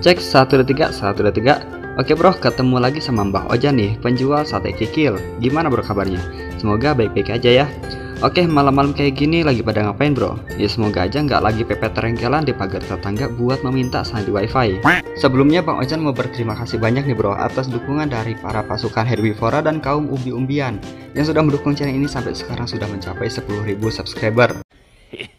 Cek 123 123 Oke bro, ketemu lagi sama Mbah Ojan nih, penjual sate kikil. Gimana bro kabarnya? Semoga baik-baik aja ya. Oke, malam-malam kayak gini lagi pada ngapain bro? Ya semoga aja nggak lagi pepet terengkelan di pagar tetangga buat meminta sandi wifi. Sebelumnya Bang Ojan mau berterima kasih banyak nih bro atas dukungan dari para pasukan herbivora dan kaum umbi-umbian yang sudah mendukung channel ini sampai sekarang sudah mencapai 10.000 subscriber.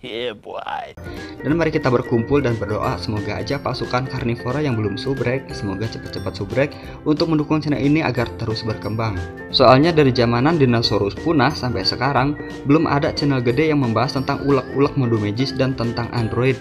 Yeah, boy. Dan mari kita berkumpul dan berdoa semoga aja pasukan karnivora yang belum subrek semoga cepat-cepat subrek untuk mendukung channel ini agar terus berkembang. Soalnya dari zamanan dinosaurus punah sampai sekarang belum ada channel gede yang membahas tentang ulek-ulek mode magis dan tentang Android.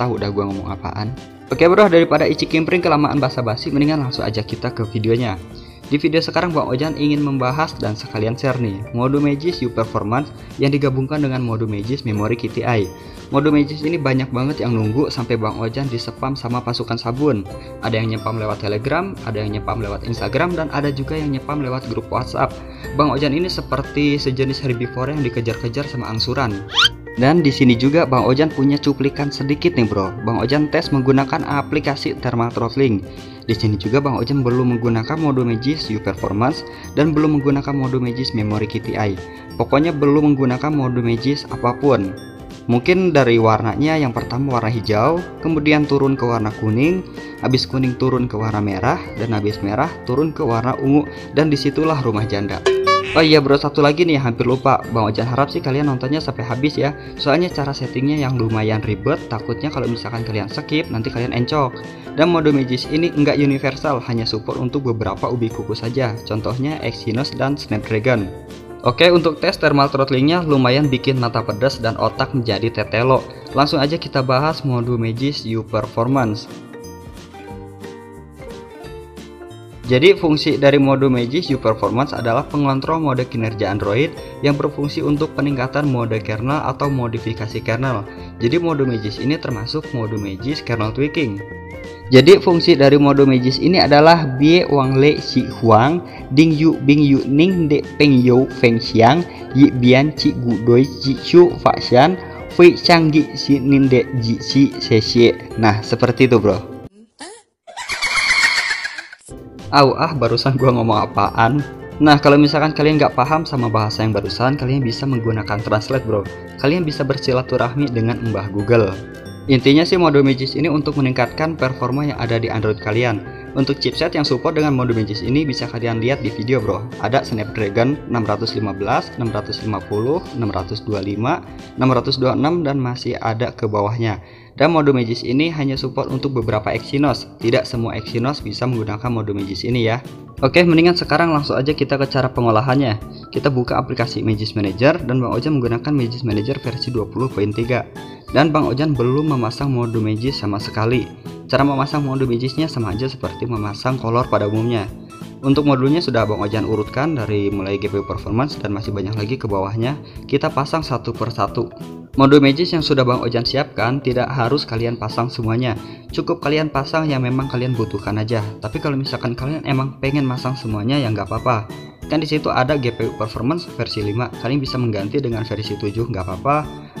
Tahu udah gua ngomong apaan? Oke bro, daripada Ici Kimpring kelamaan basa-basi, mendingan langsung aja kita ke videonya. Di video sekarang Bang Ojan ingin membahas dan sekalian share nih mode Magis U Performance yang digabungkan dengan mode Magis Memory KTI. Mode Magis ini banyak banget yang nunggu sampai Bang Ojan disepam sama pasukan sabun. Ada yang nyepam lewat Telegram, ada yang nyepam lewat Instagram dan ada juga yang nyepam lewat grup WhatsApp. Bang Ojan ini seperti sejenis herbivore yang dikejar-kejar sama angsuran. Dan di sini juga Bang Ojan punya cuplikan sedikit nih bro. Bang Ojan tes menggunakan aplikasi thermal throttling. Di sini juga Bang Ojan belum menggunakan mode Magis U Performance dan belum menggunakan mode Magis Memory KTI. Pokoknya belum menggunakan mode Magis apa pun. Mungkin dari warnanya yang pertama warna hijau, kemudian turun ke warna kuning, habis kuning turun ke warna merah, dan habis merah turun ke warna ungu, dan di situlah rumah janda. Oh iya bro satu lagi nih hampir lupa. Bang Ojan harap sih kalian nontonnya sampai habis ya. Soalnya cara settingnya yang lumayan ribet Takutnya kalau misalkan kalian skip nanti kalian encok. Dan mode Magis ini enggak universal Hanya support untuk beberapa ubi kuku saja. Contohnya Exynos dan Snapdragon. Oke untuk tes thermal throttlingnya lumayan bikin mata pedas dan otak menjadi tetelo. Langsung aja kita bahas mode Magis U Performance Jadi fungsi dari mode Magis U Performance adalah pengontrol mode kinerja Android yang berfungsi untuk peningkatan mode kernel atau modifikasi kernel. Jadi mode Magis ini termasuk mode Magis kernel tweaking. Jadi fungsi dari mode Magis ini adalah Bie Wang Le Si Huang Ding Yu Bing Yu Ning De Peng Yu Feng Xiang Yi Bian Ci Gu Doi Ji Shu Fa Xian Fui Chang Gi Si Nin De Ji Si Se Xie. Nah seperti itu bro Au ah barusan gua ngomong apaan? Nah kalau misalkan kalian nggak paham sama bahasa yang barusan Kalian bisa menggunakan translate bro. Kalian bisa bersilaturahmi dengan mbah Google. Intinya sih mode Magis ini untuk meningkatkan performa yang ada di Android kalian. Untuk chipset yang support dengan mode Magis ini bisa kalian lihat di video bro. Ada Snapdragon 615, 650, 625, 626 dan masih ada ke bawahnya dan mode Magis ini hanya support untuk beberapa Exynos. Tidak semua Exynos bisa menggunakan mode Magis ini ya. Oke, mendingan sekarang langsung aja kita ke cara pengolahannya. Kita buka aplikasi Magis Manager dan Bang Ojan menggunakan Magis Manager versi 20.3. Dan Bang Ojan belum memasang mode Magis sama sekali. Cara memasang mode Magisnya sama aja seperti memasang kolor pada umumnya. Untuk modulnya sudah Bang Ojan urutkan dari mulai GPU performance dan masih banyak lagi ke bawahnya. Kita pasang satu per satu. Mode Magis yang sudah Bang Ojan siapkan tidak harus kalian pasang semuanya. Cukup kalian pasang yang memang kalian butuhkan aja. Tapi kalau misalkan kalian emang pengen masang semuanya ya nggak apa-apa. Kan di situ ada GPU performance versi 5. Kalian bisa mengganti dengan versi 7 nggak apa-apa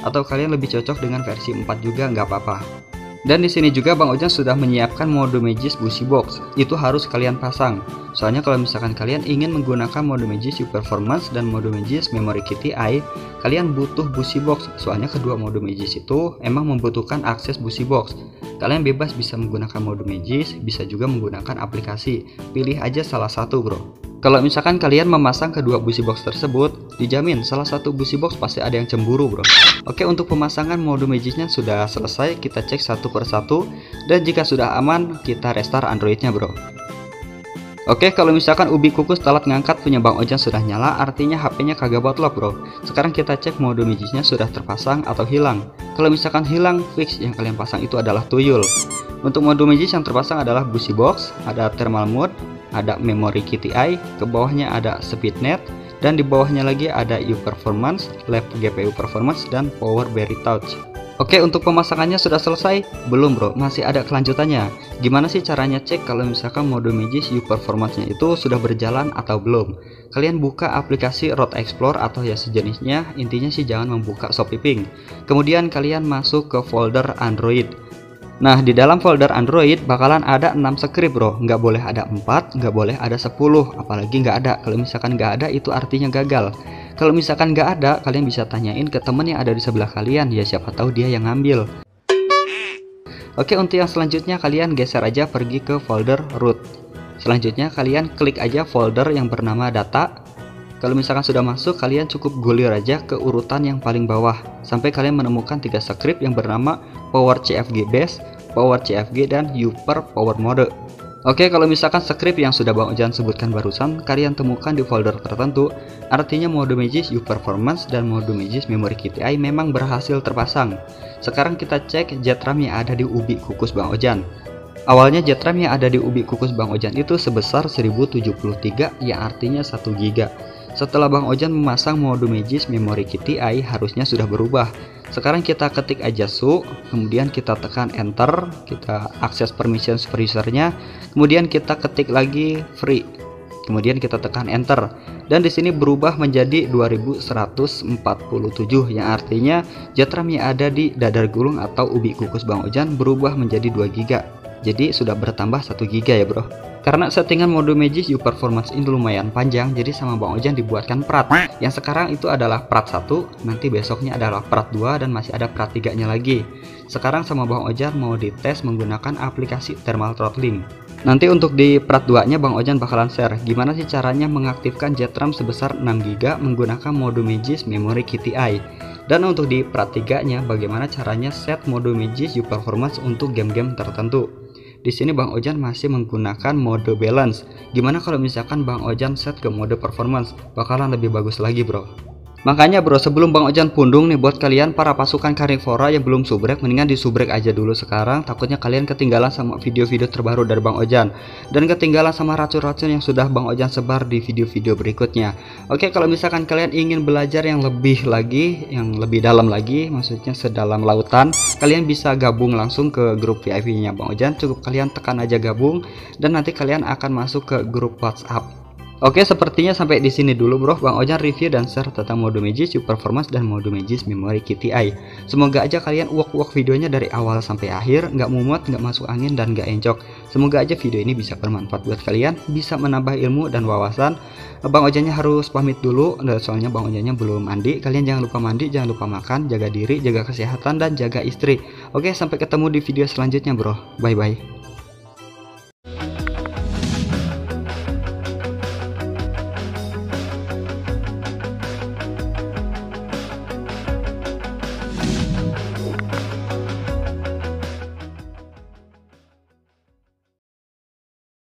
atau kalian lebih cocok dengan versi 4 juga nggak apa-apa. Dan di sini juga Bang Ojan sudah menyiapkan mode Magis Busy Box. Itu harus kalian pasang. Soalnya kalau misalkan kalian ingin menggunakan mode Magis U Performance dan mode Magis Memory KTI, kalian butuh Busy Box. Soalnya kedua mode Magis itu emang membutuhkan akses Busy Box. Kalian bebas bisa menggunakan mode Magis, bisa juga menggunakan aplikasi. Pilih aja salah satu, Bro. Kalau misalkan kalian memasang kedua busi box tersebut, dijamin salah satu busi box pasti ada yang cemburu bro. Oke untuk pemasangan mode magisnya sudah selesai, kita cek satu per satu dan jika sudah aman kita restart androidnya bro. Oke kalau misalkan ubi kukus telat ngangkat punya Bang Ojan sudah nyala artinya HP-nya kagak botlok bro Sekarang kita cek mode magisnya sudah terpasang atau hilang Kalau misalkan hilang fix yang kalian pasang itu adalah tuyul Untuk mode magis yang terpasang adalah busi box, ada thermal mode, ada memory KTI, ke bawahnya ada speednet, dan di bawahnya lagi ada U Performance, Lab GPU Performance, dan Power Berry Touch. Oke, untuk pemasangannya sudah selesai? Belum bro, masih ada kelanjutannya. Gimana sih caranya cek kalau misalkan mode Magis U Performance-nya itu sudah berjalan atau belum? Kalian buka aplikasi Road Explorer atau ya sejenisnya, intinya sih jangan membuka Shopee Ping. Kemudian kalian masuk ke folder Android. Nah, di dalam folder Android bakalan ada 6 script bro, nggak boleh ada 4, nggak boleh ada 10, apalagi nggak ada. Kalau misalkan nggak ada itu artinya gagal. Kalau misalkan nggak ada, kalian bisa tanyain ke temen yang ada di sebelah kalian, ya siapa tahu dia yang ngambil. Oke, untuk yang selanjutnya kalian geser aja pergi ke folder root. Selanjutnya kalian klik aja folder yang bernama data. Kalau misalkan sudah masuk, kalian cukup gulir aja ke urutan yang paling bawah sampai kalian menemukan tiga script yang bernama Power CFG Base, Power CFG, dan Upper Power Mode. Oke, kalau misalkan script yang sudah Bang Ojan sebutkan barusan, kalian temukan di folder tertentu, artinya mode Magis U Performance dan mode Magis Memory KTI memang berhasil terpasang. Sekarang kita cek JetRAM yang ada di ubi kukus Bang Ojan. Awalnya JetRAM yang ada di ubi kukus Bang Ojan itu sebesar 1073 yang artinya 1 GB. Setelah Bang Ojan memasang mode Magis Memory KTI harusnya sudah berubah. Sekarang kita ketik aja su, kemudian kita tekan enter, kita akses permission superusernya, kemudian kita ketik lagi free. Kemudian kita tekan enter dan di sini berubah menjadi 2147 yang artinya JetRAM yang ada di dadar gulung atau ubi kukus Bang Ojan berubah menjadi 2 GB. Jadi sudah bertambah 1 GB ya, Bro. Karena settingan mode Magis U Performance ini lumayan panjang, jadi sama Bang Ojan dibuatkan prat. Yang sekarang itu adalah prat 1, nanti besoknya adalah prat 2 dan masih ada prat 3-nya lagi. Sekarang sama Bang Ojan mau dites menggunakan aplikasi thermal throttling. Nanti untuk di prat 2-nya Bang Ojan bakalan share gimana sih caranya mengaktifkan JetRAM sebesar 6GB menggunakan mode Magis Memory KTI. Dan untuk di prat 3-nya bagaimana caranya set mode Magis U Performance untuk game-game tertentu. Di sini Bang Ojan masih menggunakan mode balance. Gimana kalau misalkan Bang Ojan set ke mode performance? Bakalan lebih bagus lagi, Bro. Makanya bro, sebelum Bang Ojan pundung nih buat kalian para pasukan karnivora yang belum subrek, mendingan disubrek aja dulu sekarang. Takutnya kalian ketinggalan sama video-video terbaru dari Bang Ojan dan ketinggalan sama racun-racun yang sudah Bang Ojan sebar di video-video berikutnya. Oke, kalau misalkan kalian ingin belajar yang lebih lagi, yang lebih dalam lagi, maksudnya sedalam lautan, kalian bisa gabung langsung ke grup VIP-nya Bang Ojan. Cukup kalian tekan aja gabung dan nanti kalian akan masuk ke grup WhatsApp. Oke, sepertinya sampai di sini dulu bro, Bang Ojan review dan share tentang mode Magis U Performance dan mode Magis Memory KTI. Semoga aja kalian uak-uak videonya dari awal sampai akhir, nggak mumet, nggak masuk angin, dan nggak encok. Semoga aja video ini bisa bermanfaat buat kalian, bisa menambah ilmu dan wawasan. Bang Ojannya harus pamit dulu, soalnya Bang Ojannya belum mandi. Kalian jangan lupa mandi, jangan lupa makan, jaga diri, jaga kesehatan, dan jaga istri. Oke, sampai ketemu di video selanjutnya bro. Bye-bye.